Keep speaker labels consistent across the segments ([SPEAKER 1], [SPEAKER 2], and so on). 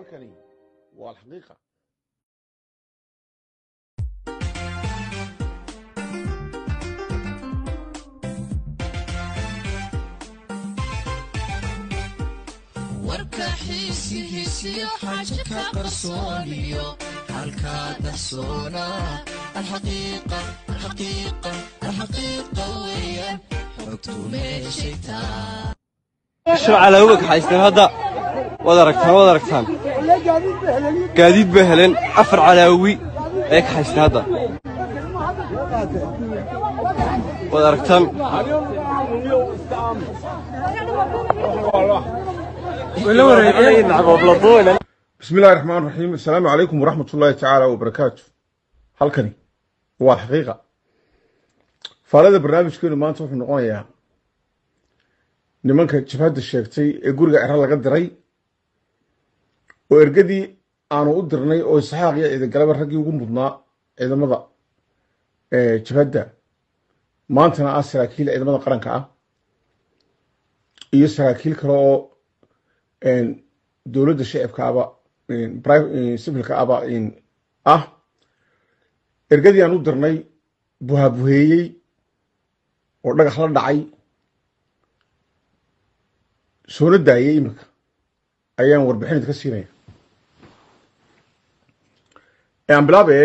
[SPEAKER 1] halkani waa alxaqiiqa
[SPEAKER 2] warka xiisihiisiyo xaaja ka qarsooniyo halkaa dahsoona alxaqiiqa alxaqiiqa alxaqiiqa weeyaan xogtu meeshay taa
[SPEAKER 3] shabcalawog haysteen hadda waad aragtaan waad aragtaan gaadiid baa helen afar calaawi ayay ka haysteen hadda. Waad aragtaan.
[SPEAKER 1] Bismi illahi raxmaan raxiim assalaamu calaykum waraxmat ullaahi tacaala wabarakaatu halkani waa alxaqiiqa faalada barnaamijkeenu maanta wuxuu noqonayaa nimanka jabhadda sheegtay ee guriga cero laga diray oo ergadii aanu u dirnay oo isxaaq iyo ciidagalaba raggii ugu mudnaa ciidamada jabhadda. Maantana ah saraakiil ciidamada qaranka ah. Iyo saraakiil kale oo dowladda shacibka aba sivilka aba ah. Ergadii aan u dirnay buhaabuheeyey oo dhagax la dhacay. Soona daayay iminka. Ayaan warbixinid ka siinaya aan bilaabe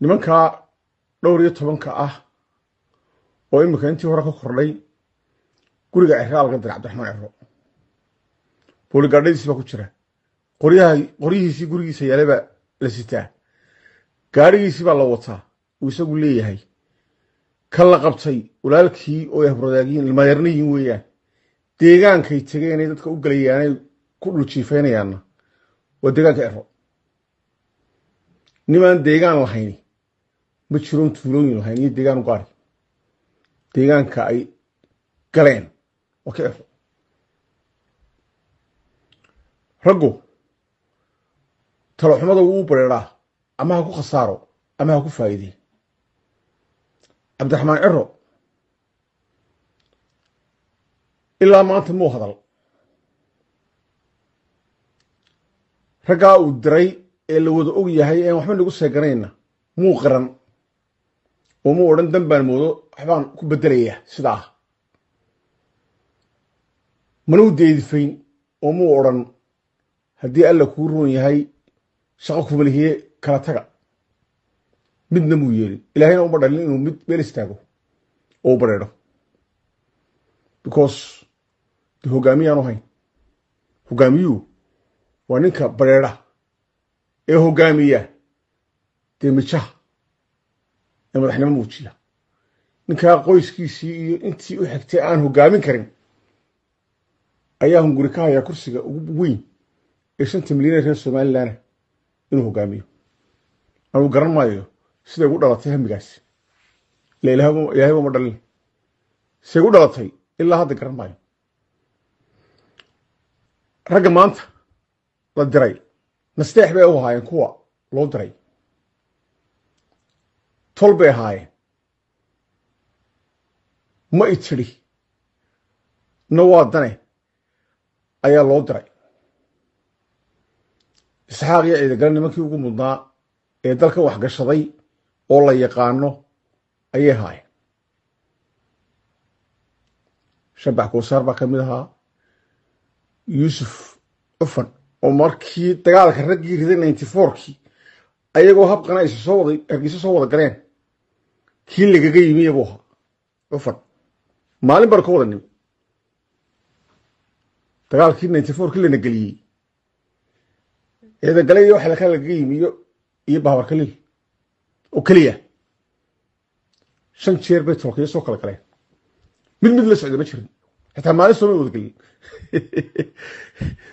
[SPEAKER 1] nimanka dhowr iyo tobanka ah oo iminka intii hore ka kordhay guriga ceraa laga diray cabdiraxmaan cero booligaadhadiisi baa ku jira. Qoryaha qoryihiisii gurigiisa yaale baa la sitaa. Gaadhigiisii baa la wataa. Uu isagu leeyahay. Kan la qabtay walaalkii oo ahbrodaagiin ilmaayarnayiin weeyaan. Deegaankay tegeenay dadka u galayaanay ku dhuljiifaynayaanna waa deegaanka ero nimaan deegaan lahayni ma jiroon tuulooyin lahayn iyo deegaan gaari deegaanka ay galeen waa ka ero raggu taloxumada wuu u bareeraa ama ha ku khasaaro ama ha ku faa'iidey cabdiraxmaan cero ilaa maanta muu hadal raggaa uu diray ee la wada og yahay een waxba nagu seeganayna muu qiran oo muu odhan dan baan moodo waxbaan ku beddelaya sidaa. Manuu deedifayn oo muu odhan haddii alla kuu roon yahay shaqo kumalihiye kala taga. Midna muu yeelin ilaahayna uma dhalin inuu mid meel istaago oo u bareedho. Because de hogaamiyaanu hayn. Hogaamiyuhu waa ninka bareedha ee hogaamiya dee mijaha ee madaxnimo muujiya ninkaa qoyskiisii iyo intii u xigtay aan hogaamin karin ayaa hunguri ka hayaa kursiga ugu weyn ee shanta milyan ee reer somalilanah inuu hogaamiyo. Anuu garan maayo siday gu dhalatay hamigaasi ila ilaahayba ma dhalin. Siday gu dhalatay ilaa hadda garan maayo. Ragga maanta la diray nasteex bay u ahaayeen kuwa loo diray tol bay ahaayeen ma i tidhi na waa dane ayaa loo diray isxaaq iyo ciidagale nimankii ugu mudnaa ee dalka waxgashaday oo la yaqaano ayay ahaayeen shabax koosaar baa ka mid ahaa. Yuusuf cufan oo markii dagaalka raggii riday ninety fourkii ayagoo habqana is soo wada hargeyso soo wada galeen kii lagaga yimiya buu ahaa cufan. Maalin bar ka wada nimi dagaalkii ninety fourkii lana geliyey. Ciidagale iyo waxa kale lagaga yimi iyo iyo baabarkaliil oo keliya. Shan jeer bay tolkiyo soo kala galeen. Mid mid la socda ma jirin xitaa maalin sooma wada gelin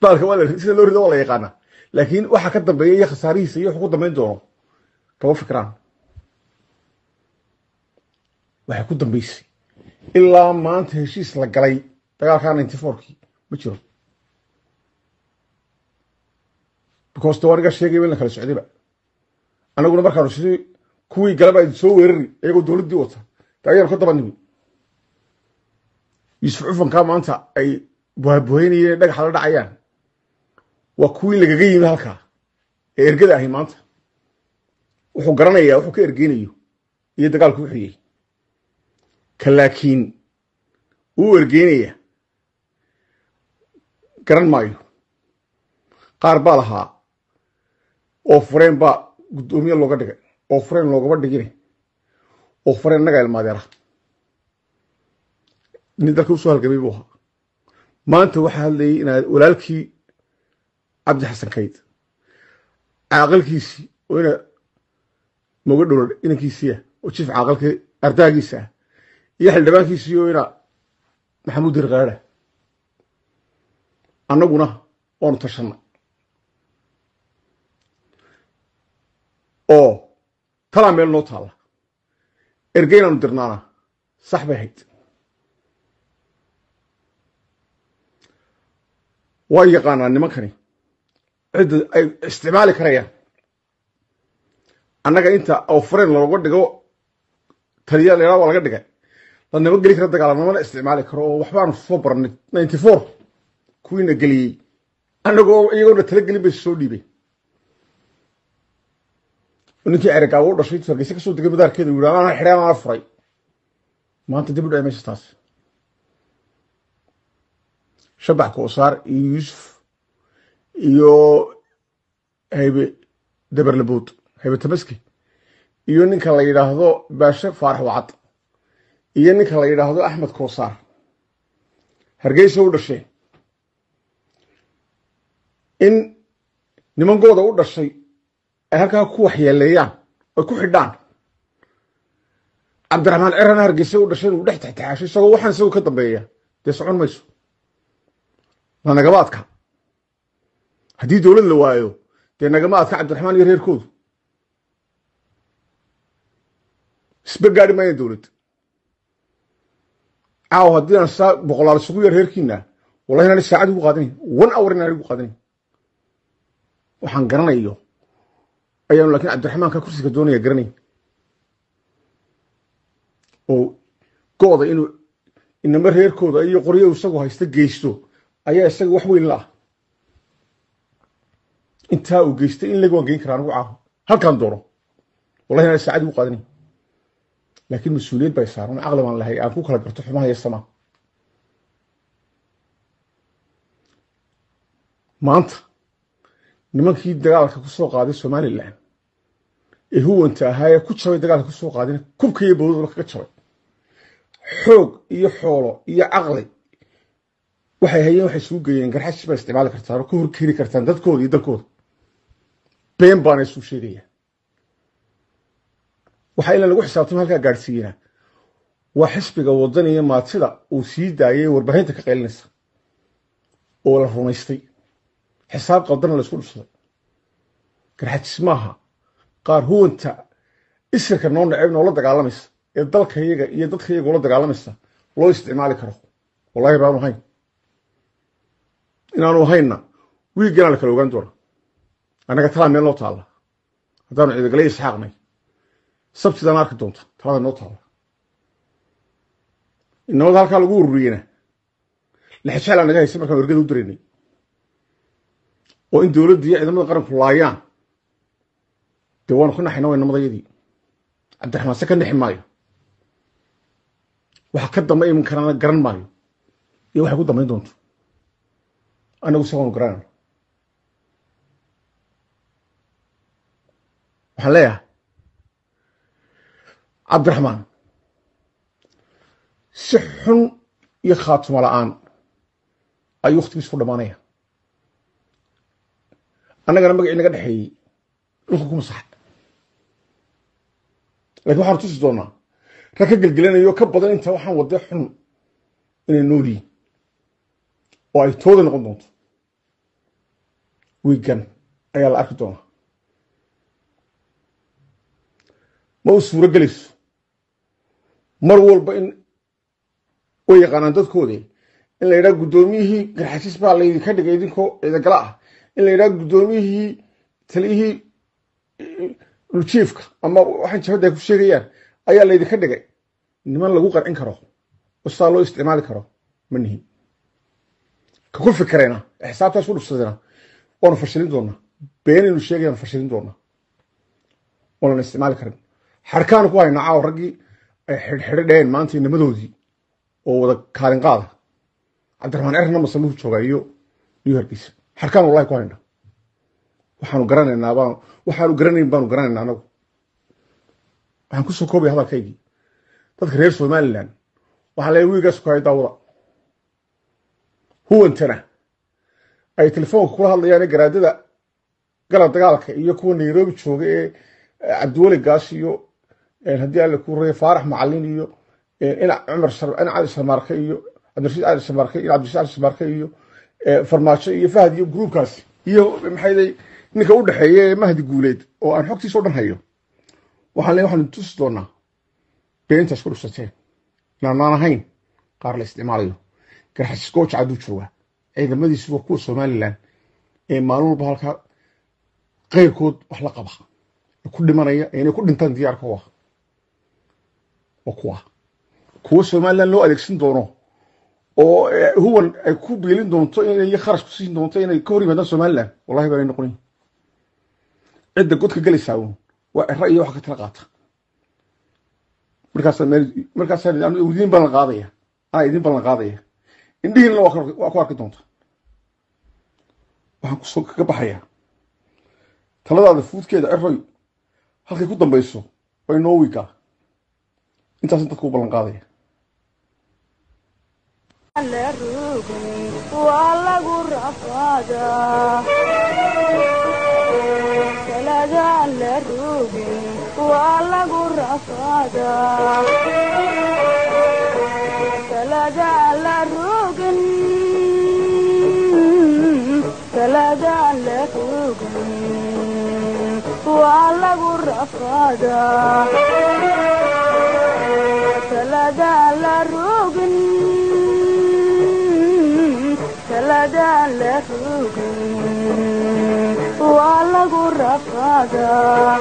[SPEAKER 1] baalka waa sida loo rido waa la yaqaanaa laakiin waxa ka dambeeya iyo khasaarihiisa iyo wuxuu ku dambeyn doono kama fikiraan waxay ku dambeysay ilaa maanta heshiis la galay dagaalkaa ninety fourkii ma jiro because de aniga sheegayba in la kala socdayba anaguna markaanu sidii kuwii galaba soo weerari iyagoo dowladdii wata ayaanu ka daba nimi yuusuf cufankaa maanta ay buhabuhaynayeen dhagaxa la dhacayaan waa kuwii lagaga yimi halkaa ee ergada ahi maanta wuxuu garanayaa wuxuu ka ergeynayo iyo dagaalku yahay ka laakiin wuu ergeynaya garan maayo. Qaar baa lahaa oo fureen baa guddoomiye looga dhigay. Oo fureen loogaba dhigine. Oo fureen innagaa ilmaadeera nin dalka u soo halgamay buu ahaa. Maanta waxaa hadlayay inaad walaalkii cabdi xasan kayd. Caaqilkiisii oo ina moga dhowla inankiisiia oo jiif caaqilkii ardaagiisa ah iyo xildhibaankiisii oo ina maxamuud dirqaadha annaguna waanu tashanay oo talaa meel noo taalla. Ergeynaanu dirnaana sax bay hayd waa yaqaanaa nimankani cidda ay isticmaali karayaan annaga inta oo fureen looga dhigo taliya laydhaa waa laga dhigay la nima geli kara dagaala namana isticmaali karo oo waxbaanu soo barnay ninety four kuwiina geliyey annagoo iyagoona tala gelin bay soo dhiibeen ninkii erigaawo u dhashay hargeysa ka soo degay madaarkeeda u yidhi ana xidhaan furay. Maanta dib u dhacay meesha taas shabax koosaar iyo yuusuf iyo haybe dabarlabood haybe tabaski iyo ninka la yidhaahdo baashe faarax wacad iyo ninka la yidhaahdo axmed koosaar hargeysa u dhasheen in nimankooda u dhashay ay halkaa ku waxyeeleeyaan oy ku xidhaan cabdiraxmaan cirana hargeysa u dhashay inuu dhex taxtaxaasho isagoo waxaan isagu ka dambeeya dee socon mayso waa nagama adka haddii dowlad la waayo dee nagama adka cabdiraxmaan iyo reerkoodu. Isba gaadhi maaya dowlad caaw haddii aan saa boqolaal isugu yar reerkiina wallahi inaan saacad ugu qaadanayn. One hour inaan ugu qaadanayn. Waxaan garanayo ayaanu laakiin cabdiraxmaanka kursiga doonaya garanayn. Oo go-da inuu inama reerkooda iyo qoryo isagu haysta geysto ayaa isaga wax weyn la ah. Intaa uu geystay in leg waan geyn karaa anigu caaho halkaan doono. Wallahi inaan saacad ugu qaadanayn laakiin mas'uuliyad bay saaran caqli baan lahay aan ku kala garto xumaha iyo samaa. Maanta nimankii dagaalka ku soo qaaday somalilan ee huwanta ahaa ee ku jabay dagaalka ku soo qaadina kubka iyo kaga jabay. Xoog iyo xoolo iyo caqli waxay hayeen waxay isugu geeyeen garxash baa isticmaali kartaan oo horkeeni kartaan dadkooda iyo dalkooda been baana isuu sheegaya waxaa ila lagu xisaabtama halkaa gaadhsiiyena waa xisbiga wadaniya maatida uu sii daayay warbaahinta ka qaylinaysa oo la rumaystay. Xisaab qaldana la isku dhufsaday garxajis maaha qaar huwanta isirka noo naceb noola dagaalamaysa ee dalkayaga iyo dadkayaga ula dagaalamaysa loo isticmaali karo. Wallahi baanu hayn inaanu haynna wiigganaa la kala ogaan doona annaga talaa meel noo taalla. Haddaanu ciidagale isxaaqnay. Sabtidaan arki doonta talada noo taalla. Inamada halkaa lagu ururiyena lexjeclaa naga haysa markaan ergada u daraynay oo in dowladda ciidamada qaranku laayaan. Dee waanu ka naxayna waa inamadayadii cabdiraxmaan se ka nexi maayo. Waxa ka damba iman karana garan maayo. Iyo waxay ku dambayn doonto annagu se waanu garanayna waxaan leeyahay cabdiraxmaan si xun iyo khaatumo la'aan ayuu wakhtigiis ku dhammaanaya annagana magacii naga dhexeeyey dhulka ku masaxa laakiin waxaanu tusi doonaa rag ka gelgelanayo ka badan inta waxaan wadee xun inay nool yihiin oo ay tooda noqon doonto wiigan ayaa la arki doonaa ma u suuro gelayso mar walba in way yaqaanaan dadkoodii in la yidhaha guddoomiyihii garxasiis baa laydinka dhigay idinkoo ciidagala ah in la yidhaha guddoomiyihii taliyihii dhuljiifka ama waxaan jabadda ay ku sheegayaan ayaa laydinka dhigay niman lagu qancin karo oo sidaa loo isticmaali karo ma nihin ka ku fikirayna xisaabtaas ku dhufsadayna waanu fashilin doonaa beenaynu sheegayanu fashilin doonaa oonan isticmaali karin xarkaanu ku haynaa caawa raggii ay xidhxidhadheen maanta inamadoodii oo wada kaalin qaada cabdiraxmaan erna masaluhu joogaa iyo iyo hargeysa xarkaan wallahi ku haynaa waxaanu garanaynaa baan waxaanu garanayn baanu garanaynaa anagu waxaan ku soo koobaya hadalkaygii dadka reer somaliland waxaa leeyahay wiigaas ku hay daawada huwantana. Ay telefoonka kula hadlayaan garaadada galab dagaalka iyo kuwa nairobi jooga ee cabdiweli gaas iyo haddii alle ku reeya faarax macalin iyo cumar cali sharmaarke iyo cabdirashiid cali sharmaarke iyo cabdirashiid cali sharmaarke iyo farmaajo iyo fahad iyo gruubkaasi iyo maxayday ninka u dhexeeya ee mahdi guuleed oo aan xogtiisa o dhan hayo waxaan leeyahay waxaanu tusi doonaa beentaas ku dhusateen inaanaan ahayn qaar la isticmaalayo garxasis gooja cadduu joogaa waa kuwa somalilan. Ee maalin walba halkaa keyrkood wax la qaba. Ku dhimanaya inay ku dhintaan diyaarka u ah. Waa kuwa. Kuwa somalilan loo adeegsan doono oo huwan ay ku biilin doonto inay kharash ku siin doonto inay ka hor yimaadaan somalilan wallahi baanay noqonin. Cidda godka gelaysaa uun waa cira iyo wax ka tala qaata. Markaasa meel markaasa idiin ballan qaadaya. Anaa idiin ballan qaadaya indhihiinna waa ku arki doonta waxaan ku soo kaga baxayaa taladaada fuudkeeda ciroy halkay ku dambayso way noo wiigaa intaas dadka u ballan qaadaya
[SPEAKER 4] salaadaan la fogayn waa lagu rafaadaa salaadaan la rogin salaadaan la rogin waa lagu rafaadaa